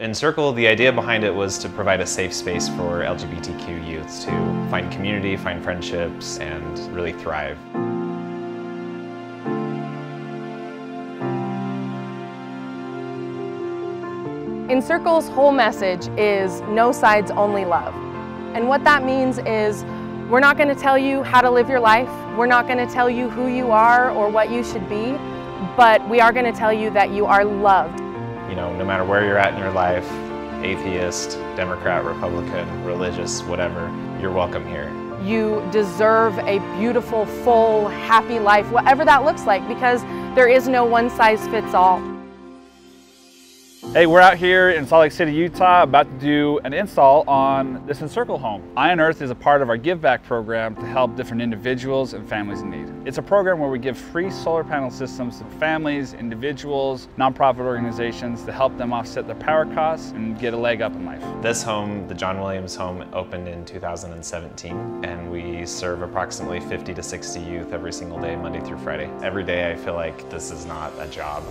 Encircle, the idea behind it was to provide a safe space for LGBTQ youths to find community, find friendships, and really thrive. Encircle's whole message is no sides, only love. And what that means is we're not going to tell you how to live your life. We're not going to tell you who you are or what you should be, but we are going to tell you that you are loved. You know, no matter where you're at in your life, atheist, Democrat, Republican, religious, whatever, you're welcome here. You deserve a beautiful, full, happy life, whatever that looks like, because there is no one size fits all. Hey, we're out here in Salt Lake City, Utah, about to do an install on this Encircle home. Ion Earth is a part of our Give Back program to help different individuals and families in need. It's a program where we give free solar panel systems to families, individuals, nonprofit organizations to help them offset their power costs and get a leg up in life. This home, the John Williams home, opened in 2017, and we serve approximately 50 to 60 youth every single day, Monday through Friday. Every day I feel like this is not a job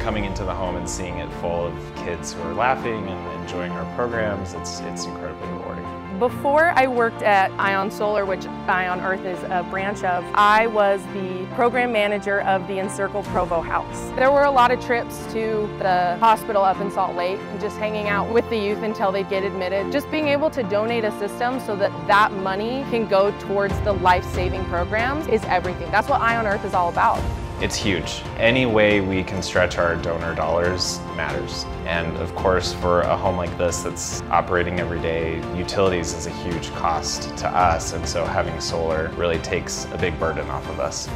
coming into the home and seeing it full of kids who are laughing and enjoying our programs, it's, it's incredibly rewarding. Before I worked at Ion Solar, which Ion Earth is a branch of, I was the program manager of the Encircle Provo House. There were a lot of trips to the hospital up in Salt Lake and just hanging out with the youth until they get admitted. Just being able to donate a system so that that money can go towards the life-saving programs is everything. That's what Ion Earth is all about. It's huge. Any way we can stretch our donor dollars matters. And of course, for a home like this that's operating every day, utilities is a huge cost to us. And so having solar really takes a big burden off of us.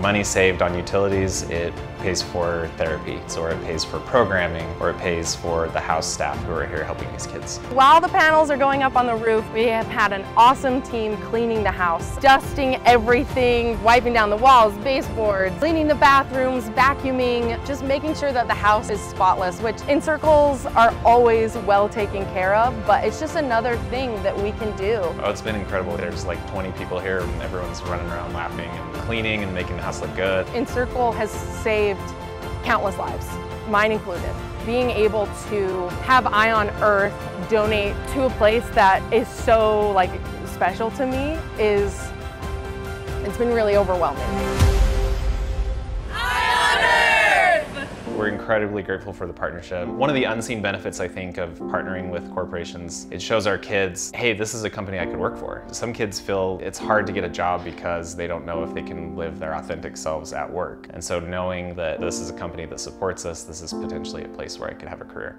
Money saved on utilities, it pays for therapy, or it pays for programming, or it pays for the house staff who are here helping these kids. While the panels are going up on the roof, we have had an awesome team cleaning the house, dusting everything, wiping down the walls, baseboards, cleaning the bathrooms, vacuuming, just making sure that the house is spotless, which encircles are always well taken care of, but it's just another thing that we can do. Oh, it's been incredible. There's like 20 people here and everyone's running around laughing and cleaning and making the house look good. Encircle has saved countless lives, mine included. Being able to have Ion Earth donate to a place that is so like special to me is, it's been really overwhelming. We're incredibly grateful for the partnership. One of the unseen benefits, I think, of partnering with corporations, it shows our kids, hey, this is a company I could work for. Some kids feel it's hard to get a job because they don't know if they can live their authentic selves at work. And so knowing that this is a company that supports us, this is potentially a place where I could have a career.